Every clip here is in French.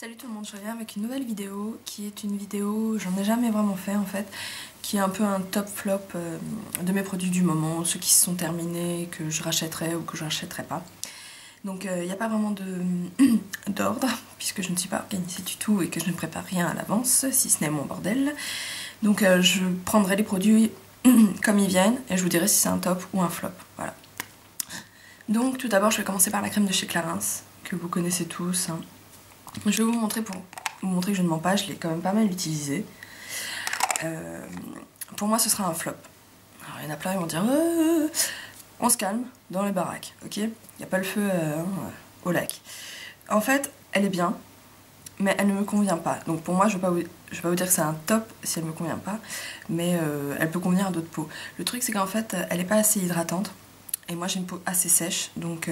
Salut tout le monde, je reviens avec une nouvelle vidéo qui est une vidéo, j'en ai jamais vraiment fait en fait, qui est un peu un top flop euh, de mes produits du moment, ceux qui se sont terminés, que je rachèterai ou que je rachèterai pas. Donc il n'y a pas vraiment d'ordre, puisque je ne suis pas organisée du tout et que je ne prépare rien à l'avance, si ce n'est mon bordel. Donc euh, je prendrai les produits comme ils viennent et je vous dirai si c'est un top ou un flop. Voilà. Donc tout d'abord je vais commencer par la crème de chez Clarins, que vous connaissez tous. Hein. Je vais vous montrer pour vous montrer que je ne mens pas, je l'ai quand même pas mal utilisé. Euh, pour moi, ce sera un flop. Alors, il y en a plein, ils vont dire euh, on se calme dans les baraques, ok? Il n'y a pas le feu euh, au lac. En fait, elle est bien, mais elle ne me convient pas. Donc pour moi, je ne vais pas vous dire que c'est un top si elle ne me convient pas, mais elle peut convenir à d'autres peaux. Le truc, c'est qu'en fait, elle n'est pas assez hydratante. Et moi, j'ai une peau assez sèche, donc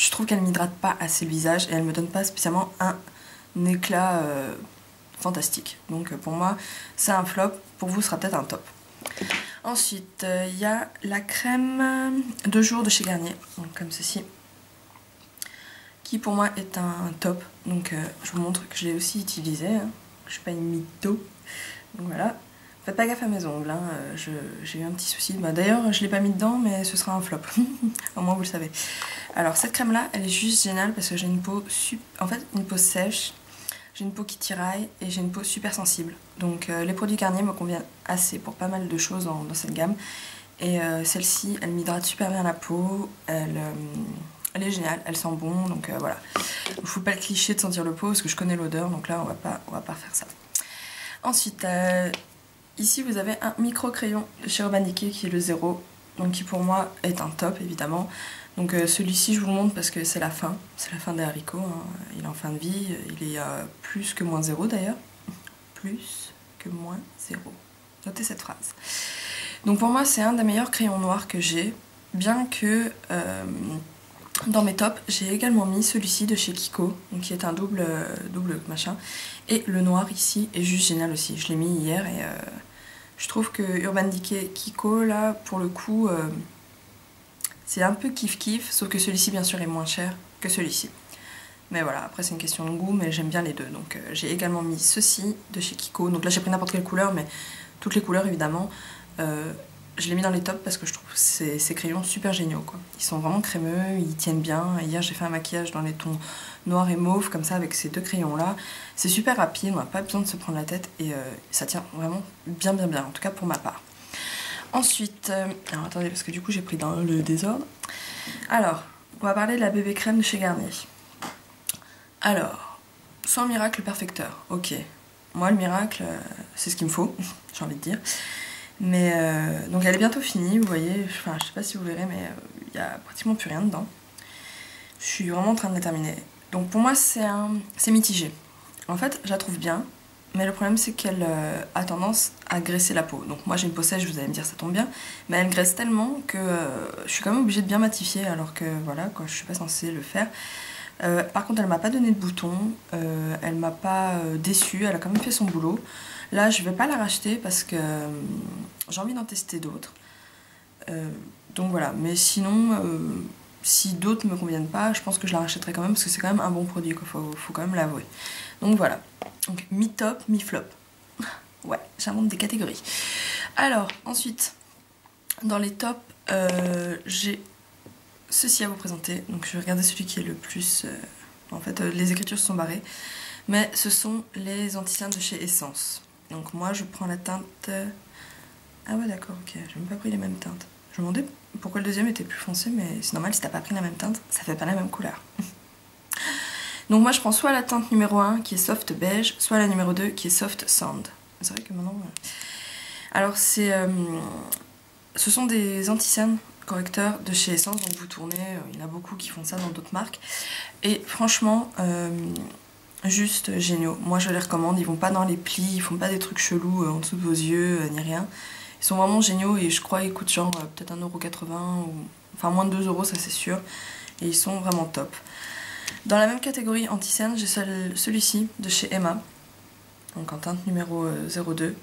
je trouve qu'elle m'hydrate pas assez le visage et elle me donne pas spécialement un, éclat euh, fantastique. Donc euh, pour moi, c'est un flop. Pour vous, ce sera peut-être un top. Ensuite, euh, il y a la crème de jour de chez Garnier, donc comme ceci, qui pour moi est un top. Donc je vous montre que je l'ai aussi utilisé. Hein. Je suis pas une mytho. Donc voilà, Faites pas gaffe à mes ongles, hein. j'ai eu un petit souci. Bah, D'ailleurs, je l'ai pas mis dedans, mais ce sera un flop. Au moins, vous le savez. Alors, cette crème-là, elle est juste géniale parce que j'ai une peau en une peau sèche, j'ai une peau qui tiraille et j'ai une peau super sensible. Donc, euh, les produits Garnier me conviennent assez pour pas mal de choses dans, cette gamme. Et euh, celle-ci, elle m'hydrate super bien la peau. Elle, euh, est géniale, elle sent bon. Donc voilà. Il ne faut pas le cliché de sentir le pot parce que je connais l'odeur. Donc là, on va pas, on va pas faire ça. Ensuite, Ici, vous avez un micro crayon chez Urban qui est le 0, donc qui pour moi est un top évidemment. Donc euh, celui-ci, je vous le montre parce que c'est la fin, c'est la fin des haricots, hein. il est en fin de vie, il est à plus que moins 0 d'ailleurs. Plus que moins 0. Notez cette phrase. Donc pour moi, c'est un des meilleurs crayons noirs que j'ai, bien que euh, dans mes tops, j'ai également mis celui-ci de chez Kiko, donc qui est un double, euh, double machin. Et le noir ici est juste génial aussi. Je l'ai mis hier et je trouve que Urban Decay Kiko, là, pour le coup, euh, c'est un peu kiff-kiff, sauf que celui-ci, bien sûr, est moins cher que celui-ci. Mais voilà, après c'est une question de goût, mais j'aime bien les deux. Donc euh, j'ai également mis ceci de chez Kiko. Donc là j'ai pris n'importe quelle couleur, mais toutes les couleurs évidemment. Euh, je l'ai mis dans les tops parce que je trouve ces, crayons super géniaux. Ils sont vraiment crémeux, ils tiennent bien. Hier j'ai fait un maquillage dans les tons noir et mauve comme ça avec ces deux crayons là. C'est super rapide, on n'a pas besoin de se prendre la tête et euh, ça tient vraiment bien bien bien, en tout cas pour ma part. Ensuite, euh, alors attendez parce que du coup j'ai pris dans le désordre. Alors, on va parler de la bébé crème de chez Garnier. Alors, sans miracle perfecteur, ok. Moi le miracle, euh, c'est ce qu'il me faut, j'ai envie de dire. Mais euh, donc elle est bientôt finie, vous voyez, enfin je sais pas si vous verrez, mais il n'y a pratiquement plus rien dedans. Je suis vraiment en train de la terminer. Donc pour moi c'est mitigé. En fait je la trouve bien, mais le problème c'est qu'elle euh, a tendance à graisser la peau. Donc moi j'ai une peau sèche, vous allez me dire ça tombe bien, mais elle graisse tellement que je suis quand même obligée de bien matifier alors que voilà quoi, je suis pas censée le faire. par contre elle m'a pas donné de boutons, elle m'a pas déçu, elle a quand même fait son boulot. Là, je vais pas la racheter parce que euh, j'ai envie d'en tester d'autres. Euh, donc voilà, mais sinon, euh, si d'autres me conviennent pas, je pense que je la rachèterai quand même parce que c'est quand même un bon produit, il faut, quand même l'avouer. Donc voilà, donc mi-top, mi-flop. ouais, j'invente des catégories. Alors, ensuite, dans les tops, j'ai ceci à vous présenter. Donc je vais regarder celui qui est le plus... en fait, les écritures sont barrées. Mais ce sont les anti de chez Essence. Donc moi je prends la teinte... Ah ouais d'accord, ok, j'ai même pas pris les mêmes teintes. Je me demandais pourquoi le deuxième était plus foncé, mais c'est normal si t'as pas pris la même teinte, ça fait pas la même couleur. Donc moi je prends soit la teinte numéro 1 qui est soft beige, soit la numéro 2 qui est soft sand. C'est vrai que maintenant... Alors c'est... Euh, ce sont des anti correcteurs de chez Essence, donc vous tournez, euh, il y en a beaucoup qui font ça dans d'autres marques. Et franchement, euh, juste géniaux. Moi je les recommande, ils vont pas dans les plis, ils font pas des trucs chelous en dessous de vos yeux, ni rien. Ils sont vraiment géniaux et je crois qu'ils coûtent genre euh, peut-être 1,80€ ou... Enfin moins de 2€ ça c'est sûr. Et ils sont vraiment top. Dans la même catégorie anti-scène, j'ai celui-ci de chez Emma. Donc en teinte numéro 02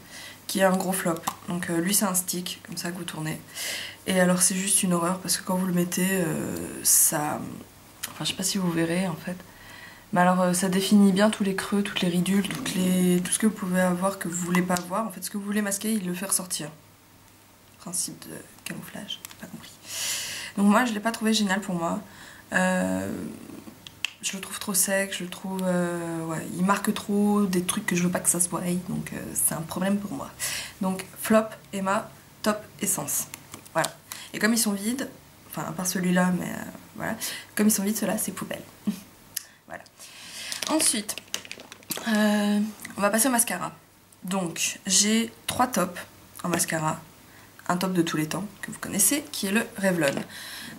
qui est un gros flop. Donc lui c'est un stick, comme ça que vous tournez. Et alors c'est juste une horreur parce que quand vous le mettez, ça... Enfin je sais pas si vous verrez en fait Mais alors euh, ça définit bien tous les creux, toutes les ridules, toutes les... tout ce que vous pouvez avoir que vous voulez pas voir. En fait, ce que vous voulez masquer, il le fait ressortir. Principe de camouflage, pas compris. Donc moi, je l'ai pas trouvé génial pour moi. Euh, je le trouve trop sec, je le trouve... Euh, ouais, il marque trop des trucs que je veux pas que ça se voie, donc c'est un problème pour moi. Donc flop, Emma, top essence. Voilà. Et comme ils sont vides, enfin à part celui-là, mais voilà, comme ils sont vides, ceux-là, c'est poubelle. voilà. Ensuite, euh, on va passer au mascara. Donc, j'ai trois tops en mascara. Un top de tous les temps, que vous connaissez, qui est le Revlon.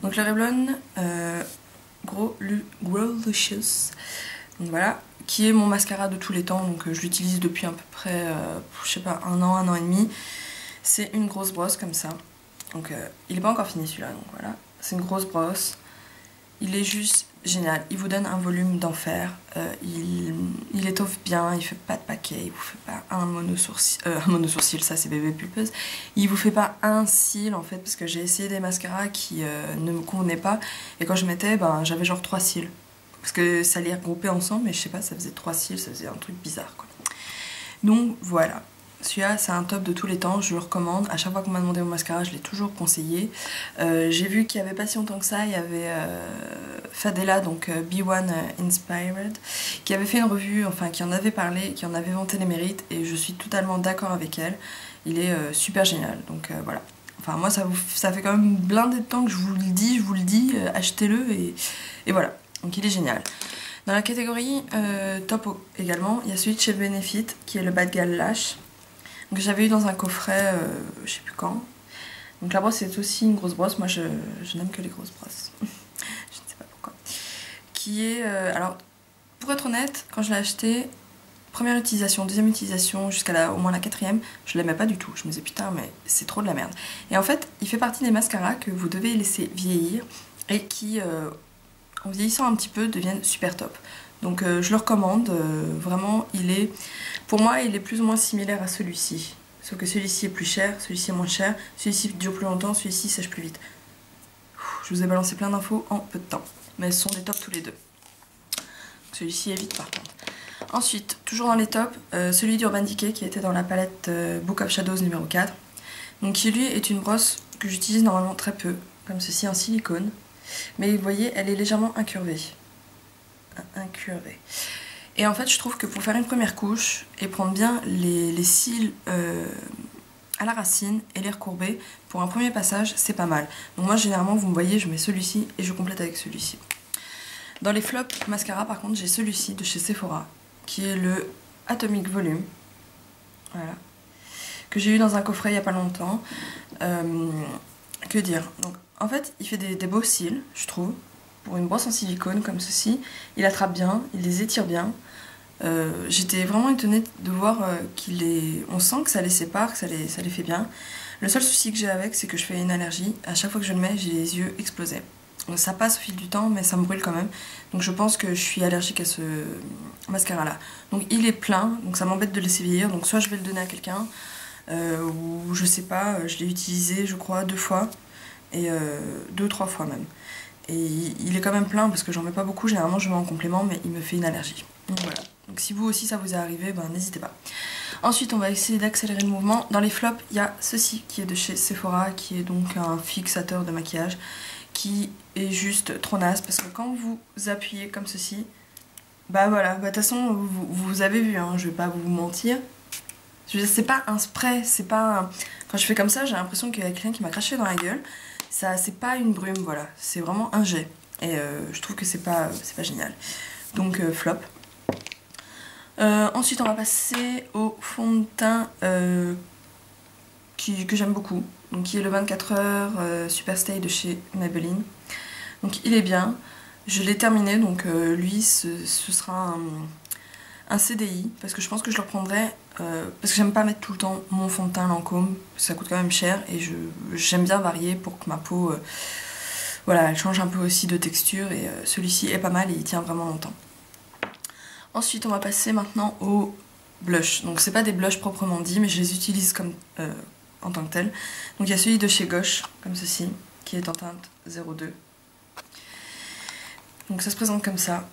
Donc le Revlon euh, donc voilà, qui est mon mascara de tous les temps, donc euh, je l'utilise depuis à peu près, je sais pas, un an, un an et demi. C'est une grosse brosse comme ça. Donc il n'est pas encore fini celui-là, donc voilà. C'est une grosse brosse. Il est juste génial. Il vous donne un volume d'enfer. Euh, il, étoffe bien, il fait pas de paquet, il vous fait pas un monosourcil, euh, un monosourcil, ça c'est bébé pulpeuse. Il vous fait pas un cil en fait, parce que j'ai essayé des mascaras qui euh, ne me convenaient pas. Et quand je mettais, ben, j'avais genre trois cils. Parce que ça allait regrouper ensemble, mais je sais pas, ça faisait trois cils, ça faisait un truc bizarre quoi. Donc voilà. Celui-là, c'est un top de tous les temps, je le recommande. À chaque fois qu'on m'a demandé mon mascara, je l'ai toujours conseillé. Euh, j'ai vu qu'il n'y avait pas si longtemps que ça, il y avait euh, Fadela, donc euh, B1 Inspired, qui avait fait une revue, enfin qui en avait parlé, qui en avait vanté les mérites, et je suis totalement d'accord avec elle. Il est super génial, donc voilà. Enfin, moi, ça, fait quand même blindé de temps que je vous le dis, je vous le dis, achetez-le, et, et, voilà. Donc il est génial. Dans la catégorie top également, il y a celui de chez Benefit, qui est le Bad Gal Lash que j'avais eu dans un coffret, euh, je sais plus quand. Donc la brosse est aussi une grosse brosse, moi je, n'aime que les grosses brosses. je ne sais pas pourquoi. Qui est, euh, alors pour être honnête, quand je l'ai acheté, première utilisation, deuxième utilisation, jusqu'à au moins la quatrième, je l'aimais pas du tout. Je me disais putain mais c'est trop de la merde. Et en fait, il fait partie des mascaras que vous devez laisser vieillir et qui, euh, en vieillissant un petit peu, deviennent super top. Donc je le recommande, vraiment il est pour moi, il est plus ou moins similaire à celui-ci. Sauf que celui-ci est plus cher, celui-ci est moins cher, celui-ci dure plus longtemps, celui-ci sèche plus vite. Je vous ai balancé plein d'infos en peu de temps. Mais ce sont des tops tous les deux. Celui-ci est vite par contre. Ensuite, toujours dans les tops, euh, celui d'Urban Decay qui était dans la palette euh, Book of Shadows numéro 4. Donc qui lui est une brosse que j'utilise normalement très peu, comme ceci en silicone. Mais vous voyez, elle est légèrement incurvée. Incurvée. Et en fait, je trouve que pour faire une première couche et prendre bien les, cils euh, à la racine et les recourber, pour un premier passage, c'est pas mal. Donc moi, généralement, vous me voyez, je mets celui-ci et je complète avec celui-ci. Dans les flops mascara, par contre, j'ai celui-ci de chez Sephora, qui est le Atomic Volume. Voilà. Que j'ai eu dans un coffret il n'y a pas longtemps. Euh, que dire? Donc, en fait, il fait des beaux cils, je trouve pour une brosse en silicone comme ceci. Il attrape bien, il les étire bien. Euh, j'étais vraiment étonnée de voir euh, qu'il est... On sent que ça les sépare, que ça les, les fait bien. Le seul souci que j'ai avec, c'est que je fais une allergie. À chaque fois que je le mets, j'ai les yeux explosés. ça passe au fil du temps, mais ça me brûle quand même. Donc je pense que je suis allergique à ce mascara-là. Donc il est plein, donc ça m'embête de le laisser vieillir. Donc soit je vais le donner à quelqu'un, euh, ou je sais pas, je l'ai utilisé, je crois, deux fois. Et deux, trois fois même. Et il est quand même plein parce que j'en mets pas beaucoup, généralement je mets en complément, mais il me fait une allergie. Donc voilà. Donc si vous aussi ça vous est arrivé, ben n'hésitez pas. Ensuite on va essayer d'accélérer le mouvement. Dans les flops, il y a ceci qui est de chez Sephora, qui est donc un fixateur de maquillage, qui est juste trop naze parce que quand vous appuyez comme ceci, bah voilà, bah de toute façon vous, avez vu, hein, je vais pas vous mentir. C'est pas un spray, c'est pas Quand je fais comme ça, j'ai l'impression qu'il y a quelqu'un qui m'a craché dans la gueule ça c'est pas une brume voilà. C'est vraiment un jet. Et euh, je trouve que c'est pas pas génial. Donc euh, flop. Euh, ensuite on va passer au fond de teint qui, que j'aime beaucoup. Donc qui est le 24 heures Superstay de chez Maybelline. Donc il est bien. Je l'ai terminé donc lui ce, ce sera un un CDI parce que je pense que je le reprendrai euh, parce que j'aime pas mettre tout le temps mon fond de teint Lancôme ça coûte quand même cher et j'aime bien varier pour que ma peau euh, voilà elle change un peu aussi de texture et euh, celui-ci est pas mal et il tient vraiment longtemps. Ensuite on va passer maintenant au blush. Donc c'est pas des blushs proprement dit mais je les utilise comme en tant que tel. Donc il y a celui de chez Gauche comme ceci qui est en teinte 02 donc ça se présente comme ça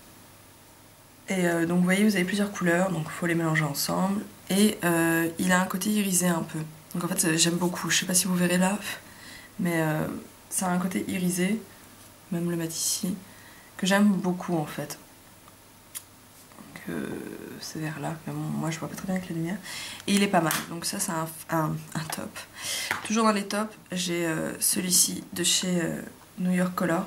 Et euh, donc vous voyez, vous avez plusieurs couleurs, donc il faut les mélanger ensemble. Et euh, il a un côté irisé un peu. Donc en fait, j'aime beaucoup. Je sais pas si vous verrez là, mais ça a un côté irisé, même le mettre ici, que j'aime beaucoup en fait. Donc c'est vers là, mais moi je vois pas très bien avec la lumière. Et il est pas mal, donc ça c'est un, top. Toujours dans les tops, j'ai celui-ci de chez New York Color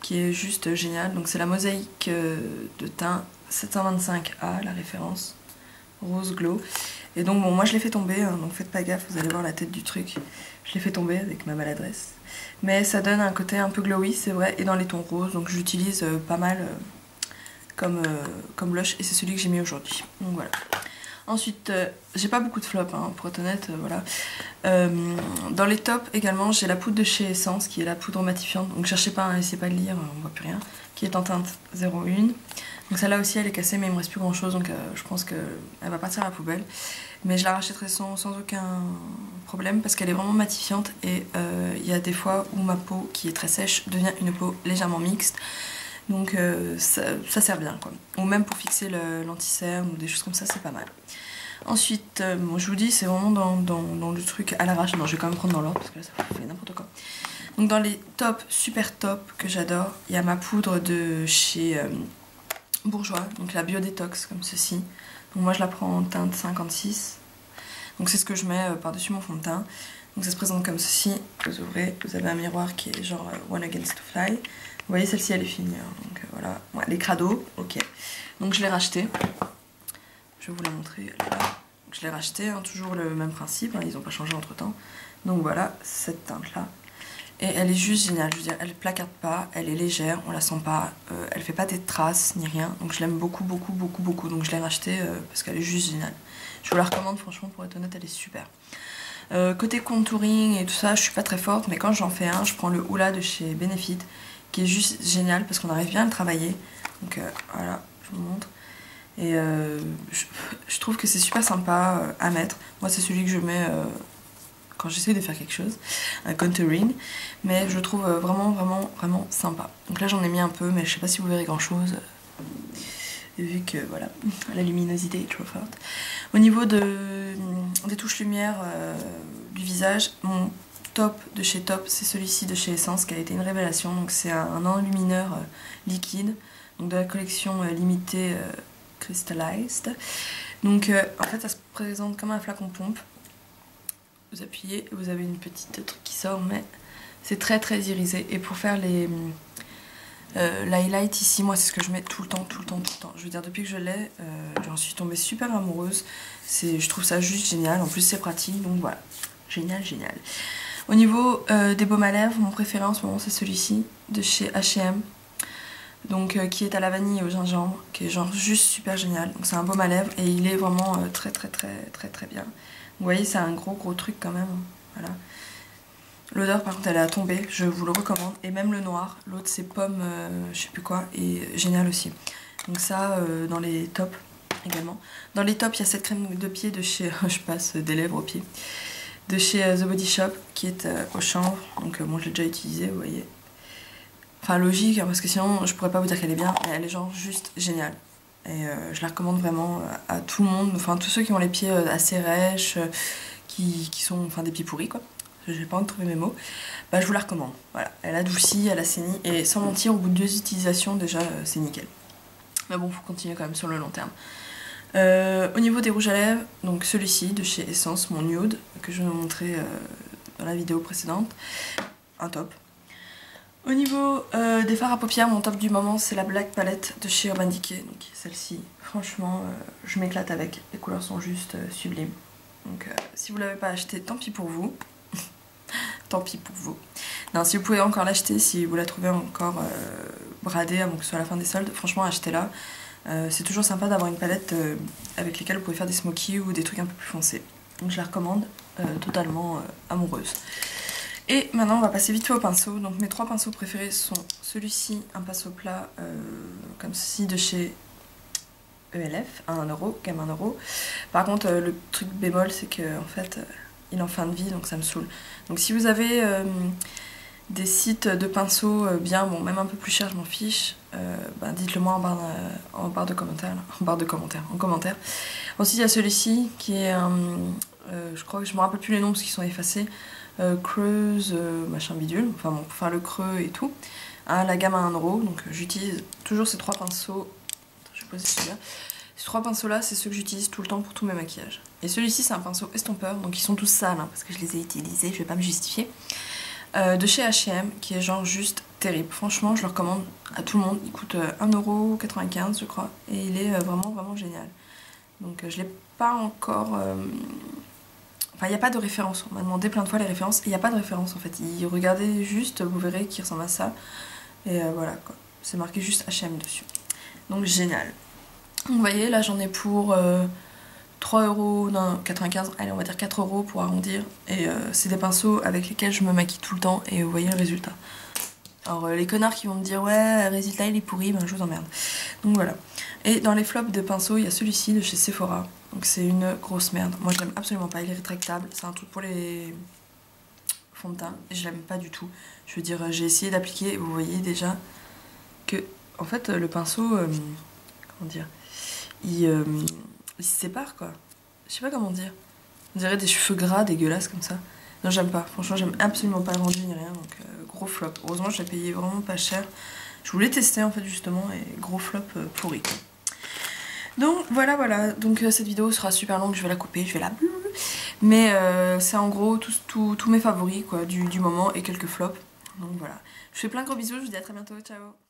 qui est juste génial. Donc c'est la mosaïque euh, de teint 725A, la référence, rose glow. Et donc bon, moi je l'ai fait tomber, hein, donc faites pas gaffe, vous allez voir la tête du truc. Je l'ai fait tomber avec ma maladresse. Mais ça donne un côté un peu glowy, c'est vrai, et dans les tons roses, donc j'utilise euh, pas mal euh, comme, comme blush, et c'est celui que j'ai mis aujourd'hui. Donc voilà. Ensuite, euh, j'ai pas beaucoup de flops, hein, pour être honnête, euh, voilà. Euh, dans les tops également, j'ai la poudre de chez Essence, qui est la poudre matifiante. Donc cherchez pas, hein, essayez pas de lire, on voit plus rien. Qui est en teinte 01. Donc celle-là aussi, elle est cassée, mais il me reste plus grand chose, donc je pense qu'elle va partir à la poubelle. Mais je la rachèterai sans, sans aucun problème, parce qu'elle est vraiment matifiante, et il y a des fois où ma peau, qui est très sèche, devient une peau légèrement mixte. Donc ça, sert bien quoi. Ou même pour fixer l'anti-cerne ou des choses comme ça, c'est pas mal. Ensuite, euh, je vous dis, c'est vraiment dans, le truc à l'arrache. Non, je vais quand même prendre dans l'ordre parce que là, ça fait n'importe quoi. Donc dans les top, super top que j'adore, il y a ma poudre de chez euh, Bourgeois, donc la Biodétox comme ceci. Donc moi je la prends en teinte 56. Donc c'est ce que je mets par-dessus mon fond de teint. Donc ça se présente comme ceci. Vous ouvrez, vous avez un miroir qui est genre One Against to Fly. Vous voyez, celle-ci, elle est finie. Hein, donc euh, voilà. les crados, ok. Donc je l'ai racheté. Je vous la montrer. je l'ai racheté, hein, toujours le même principe. Hein, ils n'ont pas changé entre temps. Donc voilà, cette teinte-là. Et elle est juste géniale. Je veux dire, elle placarde pas, elle est légère, on la sent pas. Euh, elle fait pas des traces ni rien. Donc je l'aime beaucoup, beaucoup, beaucoup, beaucoup. Donc je l'ai racheté euh, parce qu'elle est juste géniale. Je vous la recommande, franchement, pour être honnête, elle est super. côté contouring et tout ça, je suis pas très forte, mais quand j'en fais un, je prends le Oula de chez Benefit qui est juste génial parce qu'on arrive bien à le travailler. Donc euh, voilà, je vous montre. Et euh, je, trouve que c'est super sympa euh, à mettre. Moi, c'est celui que je mets quand j'essaie de faire quelque chose, un contouring. Mais je trouve vraiment, vraiment, vraiment sympa. Donc là, j'en ai mis un peu, mais je sais pas si vous verrez grand chose. Vu que voilà, la luminosité est trop forte. Au niveau de, des touches lumière du visage, mon top de chez Top, c'est celui-ci de chez Essence qui a été une révélation. Donc c'est un enlumineur euh, liquide, donc de la collection euh, limitée euh, Crystallized. Donc en fait ça se présente comme un flacon pompe. Vous appuyez, vous avez une petite truc qui sort, mais c'est très très irisé. Et pour faire les l'highlight ici, moi c'est ce que je mets tout le temps, tout le temps, tout le temps. Je veux dire depuis que je l'ai, j'en suis tombée super amoureuse. Je trouve ça juste génial. En plus c'est pratique, donc voilà, génial, génial. Au niveau euh, des baumes à lèvres, mon préféré en ce moment c'est celui-ci de chez H&M. Donc euh, qui est à la vanille et au gingembre, qui est genre juste super génial. Donc c'est un baume à lèvres et il est vraiment euh, très très très très très bien. Vous voyez c'est un gros gros truc quand même. Voilà. L'odeur par contre elle est à tomber, je vous le recommande. Et même le noir, l'autre c'est pomme je sais plus quoi, et génial aussi. Donc ça dans les tops également. Dans les tops il y a cette crème de pied de chez, je passe des lèvres aux pieds de chez euh, The Body Shop qui est euh, au chanvre. Donc euh, bon, je l'ai déjà utilisé, vous voyez. Enfin, logique, hein, parce que sinon je pourrais pas vous dire qu'elle est bien, mais elle est genre juste géniale. Et je la recommande vraiment à tout le monde, enfin tous ceux qui ont les pieds assez rêches, qui, sont enfin des pieds pourris quoi. J'ai pas envie de trouver mes mots. Bah je vous la recommande. Voilà, elle adoucit, elle assainit et sans mentir, au bout de deux utilisations déjà c'est nickel. Mais bon, faut continuer quand même sur le long terme. Euh, au niveau des rouges à lèvres, donc celui-ci de chez Essence, mon nude, que je vous montrer euh, dans la vidéo précédente, un top. Au niveau euh, des fards à paupières, mon top du moment c'est la Black Palette de chez Urban Decay, donc celle-ci, franchement je m'éclate avec, les couleurs sont juste sublimes. Donc si vous l'avez pas acheté, tant pis pour vous. tant pis pour vous. Non, si vous pouvez encore l'acheter, si vous la trouvez encore bradée avant que ce soit la fin des soldes, franchement achetez-la. Euh, c'est toujours sympa d'avoir une palette euh, avec laquelle vous pouvez faire des smokies ou des trucs un peu plus foncés. Donc je la recommande euh, totalement amoureuse. Et maintenant on va passer vite fait au pinceau. Donc mes trois pinceaux préférés sont celui-ci, un pinceau plat comme ceci de chez ELF à 1€, gamme 1€. Par contre le truc bémol c'est que en fait il est en fin de vie donc ça me saoule. Donc si vous avez des sites de pinceaux bien, bon même un peu plus cher je m'en fiche, bah, dites-le moi en barre, de, commentaires, en barre de commentaires, en commentaire. Ensuite il y a celui-ci qui est je crois que je me rappelle plus les noms parce qu'ils sont effacés, Creuse, machin bidule, enfin bon, pour faire le creux et tout. Hein, la gamme à 1€, donc j'utilise toujours ces trois pinceaux, je vais poser celui-là. Ces trois pinceaux là, c'est ceux que j'utilise tout le temps pour tous mes maquillages. Et celui-ci, c'est un pinceau estompeur, donc ils sont tous sales, hein, parce que je les ai utilisés, je vais pas me justifier. Euh, de chez H&M, qui est genre juste terrible. Franchement, je le recommande à tout le monde. Il coûte 1,95€ euh, je crois, et il est euh, vraiment, vraiment génial. Donc je l'ai pas encore... Enfin, il n'y a pas de référence. On m'a demandé plein de fois les références, il n'y a pas de référence en fait. Regardez juste, vous verrez qu'il ressemble à ça. Et voilà quoi. C'est marqué juste H&M dessus. Donc génial. Vous voyez, là j'en ai pour 3 euh, euros, non 95, allez on va dire 4 euros pour arrondir. Et euh, c'est des pinceaux avec lesquels je me maquille tout le temps et vous voyez le résultat. Alors euh, les connards qui vont me dire ouais résultat il est pourri, ben je vous emmerde. Donc voilà. Et dans les flops de pinceaux, il y a celui-ci de chez Sephora. Donc c'est une grosse merde. Moi je l'aime absolument pas, il est rétractable. C'est un truc pour les fonds de teint. Je l'aime pas du tout. Je veux dire, j'ai essayé d'appliquer, vous voyez déjà que en fait le pinceau, comment dire, euh, il, se sépare quoi. Je sais pas comment dire. On dirait des cheveux gras dégueulasses comme ça. Non, j'aime pas. Franchement, j'aime absolument pas le rendu ni rien. Donc, euh, gros flop. Heureusement, je l'ai payé vraiment pas cher. Je voulais tester en fait, justement. Et gros flop euh, pourri. Donc, voilà, voilà. Donc, cette vidéo sera super longue. Je vais la couper. Je vais la. Mais c'est en gros tous mes favoris quoi, du, du moment et quelques flops. Donc, voilà. Je fais plein de gros bisous. Je vous dis à très bientôt. Ciao.